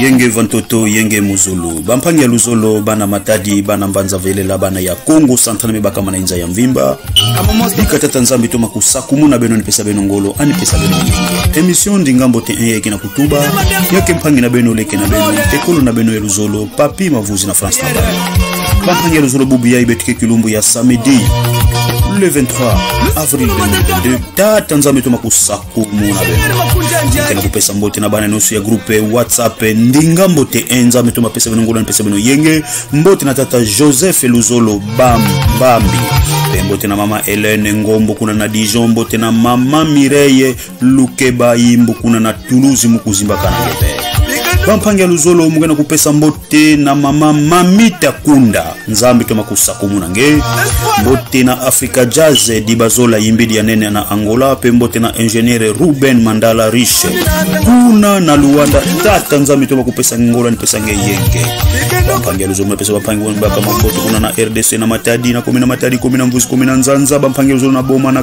yenge vantoto yenge muzulu bampangi ya luzolo bana matadi bana mbanza velela bana ya kongo central mpe bakama na inza ya mvimba likatata nzambe to makusakumu na beno nipesa beno ngolo anipesa beno emission ndingambo te eyeke na kutuba yake mpangi na beno leke na beno ekolo na beno ya luzolo papi mavuzi na france na bampangi ya luzolo bubu ya ibetike kilumbu ya samedi le 23 avril 2022 tata nzambe to makusaku kena kopesa mbote na bana nyonso ya groupe whatsapp ndinga mbote e nzambe to mapesa bino ngolo napesa bino yenge mbote na tata joseph luzolo bam bambi mpe mbote na mama helene ngombo kuna na dijon mbote na mama mireille lukeba yimbo kuna na toulouse mokuzimbaka na ngete bampangi ya luzolo mokena kopesa mbote mbote na mama mamita kunda nzambe to makosa komona nge mbote na africa jazz dibazola yimbidi ya nene na angola mpe mbote na ingenieur ruben mandala riche kuna na luanda tata nzambe to makopesa ngola nipesa nge yenge bampangi ya lozolo napesa bampangi boni bakama mbote kuna na rdc na matadi nakomi na matadi komi na mvuzi komi na nzanza bampangi ya lozolo na boma na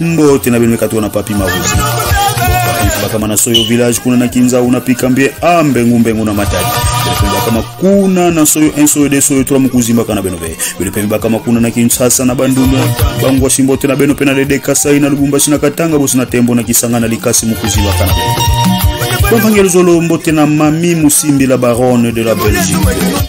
mbo tena bino mekatuka na papi maruzi bakama na soyo village kuna na kinzau na pikambie a mbengu mbengu na matali bakama kuna na soyo un soyo de soyo trois mokuzimbaka na beno be bino mpe bakama kuna na kinshasa na bandundu bangwa simbo te na beno mpe na lede kasai na lubumbashi na katanga bosi na tembo na kisanga na likasi mokuzimbaka na beno bangangeli zolo mbote na mami mosimbila barone de la belgique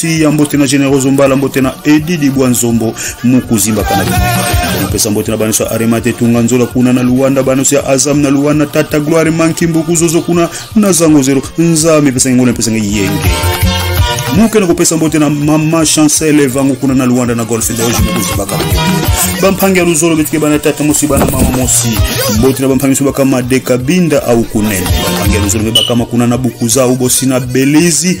ti ya mbote na general zombala mbote na edi libwa nzombo mokuzimbaka na bino napesa mbote na banoso ya arema te tunga nzola kuna na luanda banoso ya azam na luanda tata gloire manki mbuku zozo kuna na zango zero nzambe epesaki ngona epesaki yenge mokende kopesa mbote na mama chancele vango kuna na luanda na golfe doge mokuzimbaka bampangi ya luzolo bitike bana tata mosi bana mama mosi mbote na bampangi so bakama dekabinda au kunene bampangi ya luzolo mpe bakama kuna na bukuza au bosi na belizi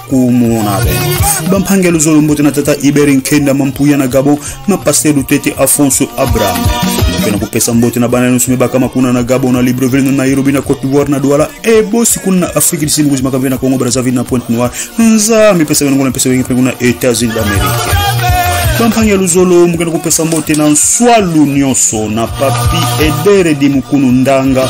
kumuonabe bampangelo zolombote na tata iberi nkenda mampuya na gabon na paster lutete afonso abraham mpe na kopesa mbote na bana nyonso mibakama kuna na gabon na libreville na nairobi na cote d'ivoire na douala ebosi kuna na afrique du sud mokonzi makambo na congo brazzaville na pointe noire nzambe epesa bino ngona mpesa benge mpe kuna états-unis d'amérique bampanga ya luzolo mokende kopesa mbote na nswalu nyonso na papi edere dimukunu ndanga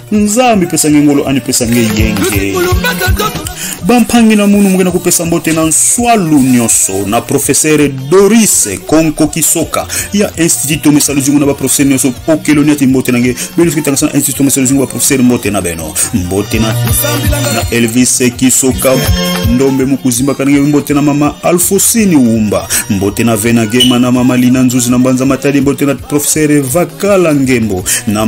nzambe pesa nge ngolo ani pesa nge yenge bampangi na munu moke na kopesa mbote na nswalu nyonso na profesere doris konko kisoka ya institut tomesa luzingu na baprofesere nyonso okeloni ati mbote na nge beluskitangasa na institut tomesa luzingu baprofesere mbote na beno mbote na, na elvis kisoka ndombe mokuzimbaka na nge mbote na mama alfosini wumba mbote na vena gema na mama lina nzuzi na mbanza matali mbote na profesere vakala ngembo na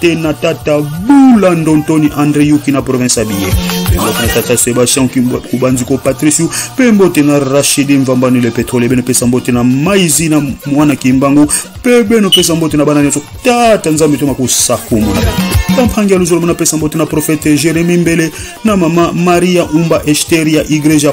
te na tata bula ndontoni andre yuki na province ya biye mbote na tata sebastien kubanzi ko patricio mpe mbote na rachidi mvambani le petrole bene pesa mbote na maizi na mwana kimbangu mpe bene pesa mbote na bana nyonso tata nzambe to makosakumuna kampangi ya luzolo mona pesa mbote na profete jeremi mbele na mama maria umba ester ya igreja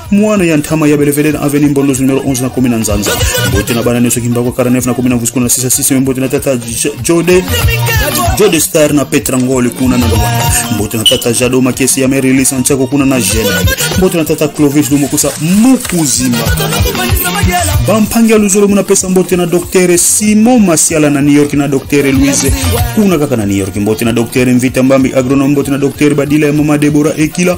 mwana ya ntama ya belevele na aveni mbondo numero 11 na komi na nzanza mbote na bana nyonso kimbako 49 na komi na vuskuna na 66 mbote na tata jode jode star na petra ngoli kuna na lowa mbote na tata jado makesi ya merili santiago kuna na geneve mbote na tata clovis lumukusa mukuzima bampangi ya luzolo muna pesa mbote na doktere simon masiala na new york na doktere louise kuna kaka na new york mbote na doktere mvita mbambi agronome mbote na doktere badila ya mama debora ekila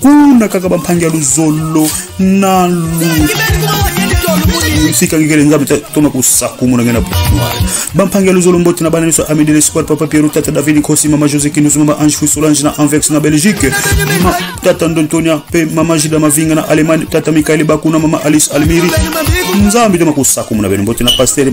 kuna kaka bampangi ya luzolo na msika ngikele nzambe te tona kosakumu na ngai na pouvoir bampangi ya luzolo mbote na bana nyonso ami de l'espoir papa piero tata david nkosi mama josé kinusu mama ange fui solange na anvex na belgique Ma, tata ndontonia mpe mama jida mavinga na allemagne tata mikaele bakuna mama alice almiri nzambe tona kosakumu na bino mbote na pastere